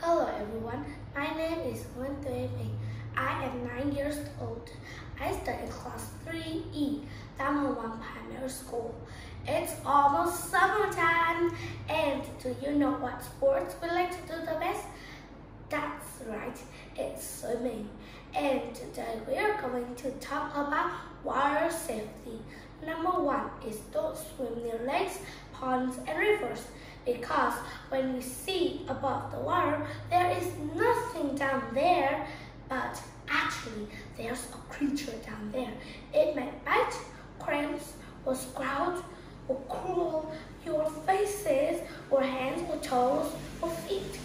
Hello everyone, my name is Tuệ Minh. I am 9 years old. I study class 3E, Tam Hồng One Primary School. It's almost summertime and do you know what sports we like to do the best? That's right, it's swimming. And today we are going to talk about water safety. Number one is don't swim near lakes, ponds, and rivers because when we see above the water, there is nothing down there, but actually there's a creature down there. It may bite, cramps, or sprout, or crawl your faces, or hands, or toes, or feet.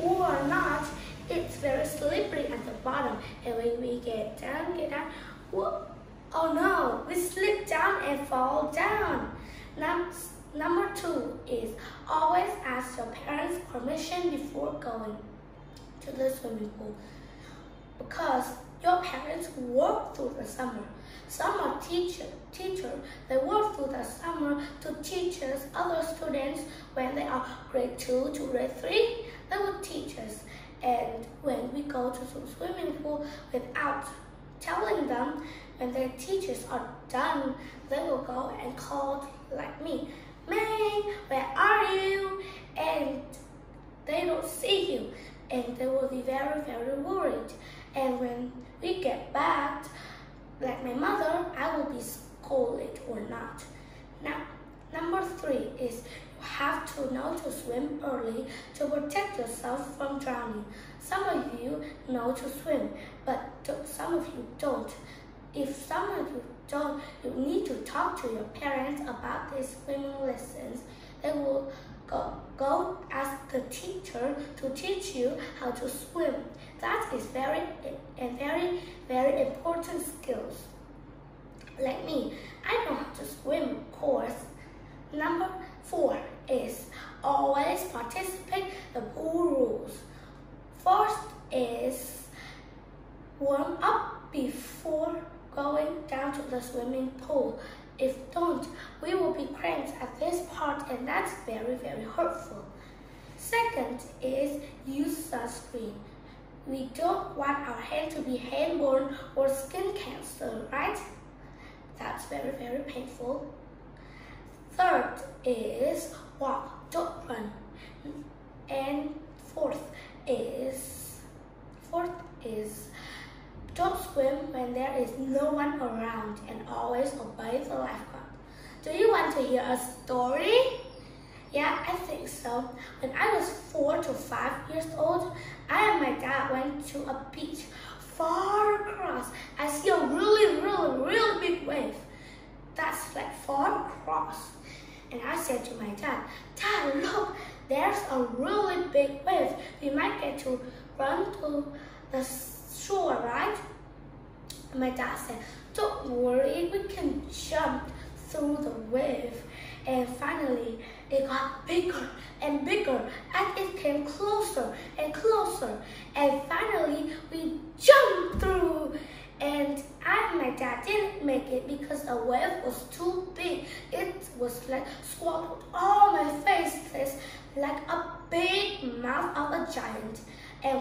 Or not, it's very slippery at the bottom, and when we get down, get down, whoop, oh no, we slip down and fall down. Now, Number two is always ask your parents' permission before going to the swimming pool because your parents work through the summer. Some are teacher, teacher, they work through the summer to teach us other students when they are grade 2 to grade 3, they will teach us. And when we go to the swimming pool without telling them, when their teachers are done, they will go and call like me. May, where are you? And they don't see you. And they will be very, very worried. And when we get back, like my mother, I will be scolded or not. Now, number three is you have to know to swim early to protect yourself from drowning. Some of you know to swim, but some of you don't. If some of you don't, you need to talk to your parents about these swimming lessons. They will go, go ask the teacher to teach you how to swim. That is very a very very important skills. Like me, I know how to swim, of course. Number four is always participate the pool rules. First is warm up before going down to the swimming pool. If don't, we will be cramped at this part and that's very, very hurtful. Second is use sunscreen. We don't want our hair to be handborne or skin cancer, right? That's very, very painful. Third is walk, don't run. And fourth is, fourth is don't swim when there is no one around and always obey the lifeguard. Do you want to hear a story? Yeah, I think so. When I was four to five years old, I and my dad went to a beach far across. I see a really, really, really big wave. That's like far across. And I said to my dad, Dad, look, there's a really big wave. We might get to run to the shore, right? My dad said, don't worry, we can jump through the wave. And finally, it got bigger and bigger and it came closer and closer. And finally, we jumped through. And I and my dad didn't make it because the wave was too big. It was like swallowed all my faces like a big mouth of a giant.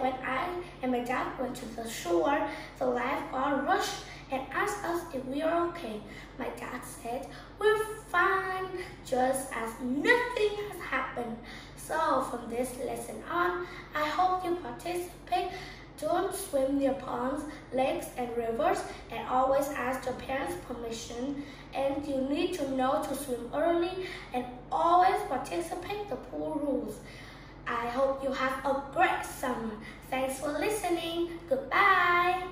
When I and my dad went to the shore, the lifeguard rushed and asked us if we are okay. My dad said, we're fine, just as nothing has happened. So from this lesson on, I hope you participate. Don't swim near ponds, lakes, and rivers, and always ask your parents' permission. And you need to know to swim early and always participate the pool rules. I hope you have a great summer. Thanks for listening. Goodbye.